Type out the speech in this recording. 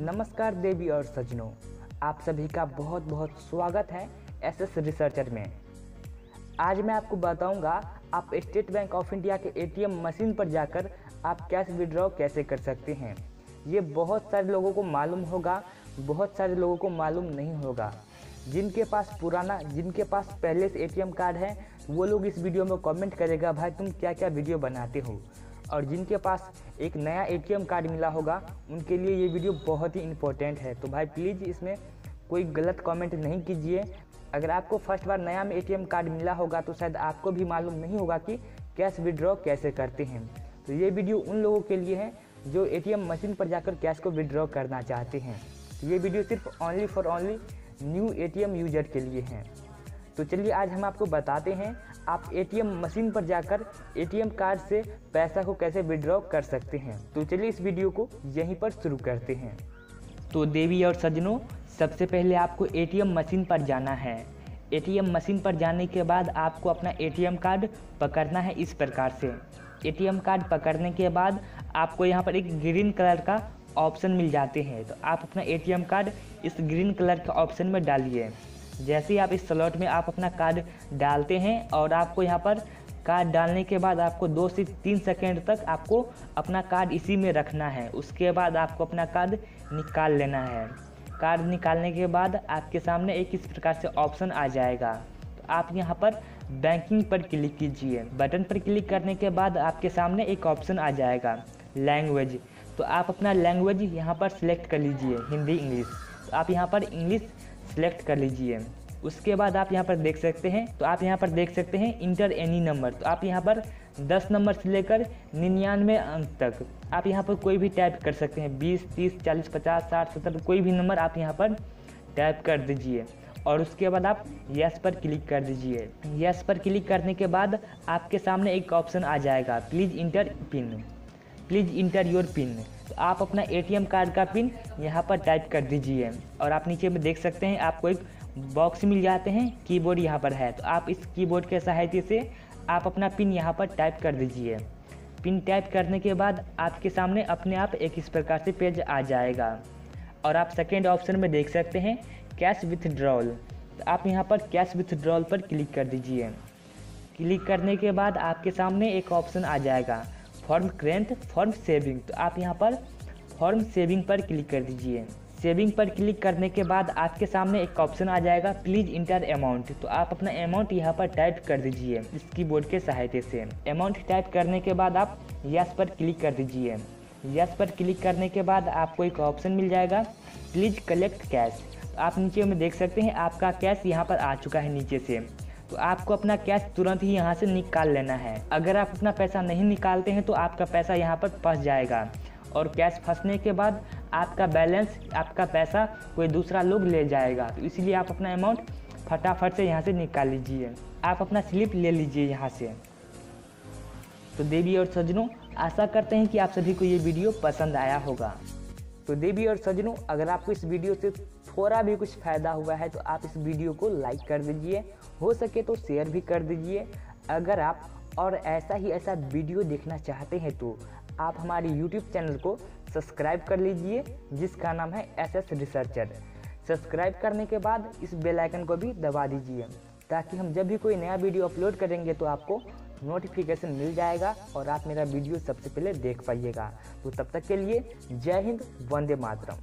नमस्कार देवी और सज्जनों, आप सभी का बहुत बहुत स्वागत है एसएस रिसर्चर में। आज मैं आपको बताऊँगा, आप स्टेट बैंक ऑफ़ इंडिया के एटीएम मशीन पर जाकर आप कैश विड्रॉ कैसे कर सकते हैं। ये बहुत सारे लोगों को मालूम होगा, बहुत सारे लोगों को मालूम नहीं होगा। जिनके पास पुराना, जिनके पास पहले से एटीएम कार्ड है, वो लोग इस वीडियो में कमेंट करेगा, भाई तुम क्या क्या वीडियो बनाते हो? और जिनके पास एक नया एटीएम कार्ड मिला होगा, उनके लिए ये वीडियो बहुत ही इम्पोर्टेंट है। तो भाई प्लीज़ इसमें कोई गलत कमेंट नहीं कीजिए। अगर आपको फ़र्स्ट बार नया में एटीएम कार्ड मिला होगा तो शायद आपको भी मालूम नहीं होगा कि कैश विड्रॉ कैसे करते हैं। तो ये वीडियो उन लोगों के लिए है जो एटीएम मशीन पर जाकर कैश को विड्रॉ करना चाहते हैं। तो ये वीडियो सिर्फ़ only for only new ATM user के लिए हैं। तो चलिए आज हम आपको बताते हैं, आप एटीएम मशीन पर जाकर एटीएम कार्ड से पैसा को कैसे विड्रॉ कर सकते हैं। तो चलिए इस वीडियो को यहीं पर शुरू करते हैं। तो देवी और सज्जनों, सबसे पहले आपको एटीएम मशीन पर जाना है। एटीएम मशीन पर जाने के बाद आपको अपना एटीएम कार्ड पकड़ना है इस प्रकार से। एटीएम कार्ड पकड़ने के बाद आपको यहाँ पर एक ग्रीन कलर का ऑप्शन मिल जाते हैं। तो आप अपना एटीएम कार्ड इस ग्रीन कलर के ऑप्शन में डालिए। जैसे ही आप इस स्लॉट में आप अपना कार्ड डालते हैं और आपको यहाँ पर कार्ड डालने के बाद आपको दो से तीन सेकेंड तक आपको अपना कार्ड इसी में रखना है। उसके बाद आपको अपना कार्ड निकाल लेना है। कार्ड निकालने के बाद आपके सामने एक इस प्रकार से ऑप्शन आ जाएगा। तो आप यहाँ पर बैंकिंग पर क्लिक कीजिए। बटन पर क्लिक करने के बाद आपके सामने एक ऑप्शन आ जाएगा लैंग्वेज तो आप अपना लैंग्वेज यहाँ पर सिलेक्ट कर लीजिए, हिंदी, इंग्लिश। तो आप यहाँ पर इंग्लिश सिलेक्ट कर लीजिए। उसके बाद आप यहाँ पर देख सकते हैं तो आप यहाँ पर देख सकते हैं इंटर एनी नंबर तो आप यहाँ पर 10 नंबर से लेकर निन्यानवे अंक तक आप यहाँ पर कोई भी टाइप कर सकते हैं। 20, 30, 40, 50, 60, 70 कोई भी नंबर आप यहाँ पर टाइप कर दीजिए। और उसके बाद आप यस पर क्लिक कर दीजिए। यस पर क्लिक करने के बाद आपके सामने एक ऑप्शन आ जाएगा। Please enter pin please enter your pin तो आप अपना एटीएम कार्ड का पिन यहाँ पर टाइप कर दीजिए। और आप नीचे में देख सकते हैं, आपको एक बॉक्स मिल जाते हैं कीबोर्ड यहाँ पर है। तो आप इस कीबोर्ड के सहायता से आप अपना पिन यहाँ पर टाइप कर दीजिए। पिन टाइप करने के बाद आपके सामने अपने आप एक इस प्रकार से पेज आ जाएगा। और आप सेकेंड ऑप्शन में देख सकते हैं कैश विथड्रॉल तो आप यहाँ पर कैश विथड्रॉल पर क्लिक कर दीजिए। क्लिक करने के बाद आपके सामने एक ऑप्शन आ जाएगा। From current from saving. तो आप यहाँ पर फॉर्म सेविंग पर क्लिक कर दीजिए। सेविंग पर क्लिक करने के बाद आपके सामने एक ऑप्शन आ जाएगा, प्लीज़ इंटर अमाउंट। तो आप अपना अमाउंट यहाँ पर टाइप कर दीजिए इस कीबोर्ड के सहायता से। अमाउंट टाइप करने के बाद आप यस पर क्लिक कर दीजिए। यस पर क्लिक करने के बाद आपको एक ऑप्शन मिल जाएगा, प्लीज़ कलेक्ट कैश। तो आप नीचे में देख सकते हैं, आपका कैश यहाँ पर आ चुका है नीचे से। तो आपको अपना कैश तुरंत ही यहाँ से निकाल लेना है। अगर आप अपना पैसा नहीं निकालते हैं तो आपका पैसा यहाँ पर फंस जाएगा। और कैश फंसने के बाद आपका बैलेंस आपका पैसा कोई दूसरा लोग ले जाएगा। तो इसलिए आप अपना अमाउंट फटाफट से यहाँ से निकाल लीजिए। आप अपना स्लिप ले लीजिए यहाँ से। तो देवी और सज्जनों, आशा करते हैं कि आप सभी को ये वीडियो पसंद आया होगा। तो देवी और सज्जनों अगर आपको इस वीडियो से थोड़ा भी कुछ फ़ायदा हुआ है तो आप इस वीडियो को लाइक कर दीजिए। हो सके तो शेयर भी कर दीजिए। अगर आप और ऐसा ही ऐसा वीडियो देखना चाहते हैं तो आप हमारे यूट्यूब चैनल को सब्सक्राइब कर लीजिए, जिसका नाम है एस एस रिसर्चर सब्सक्राइब करने के बाद इस बेल आइकन को भी दबा दीजिए, ताकि हम जब भी कोई नया वीडियो अपलोड करेंगे तो आपको नोटिफिकेशन मिल जाएगा और आप मेरा वीडियो सबसे पहले देख पाइएगा। तो तब तक के लिए जय हिंद, वंदे मातरम।